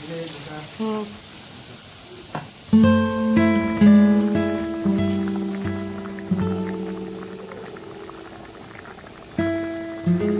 감사합니다. 응.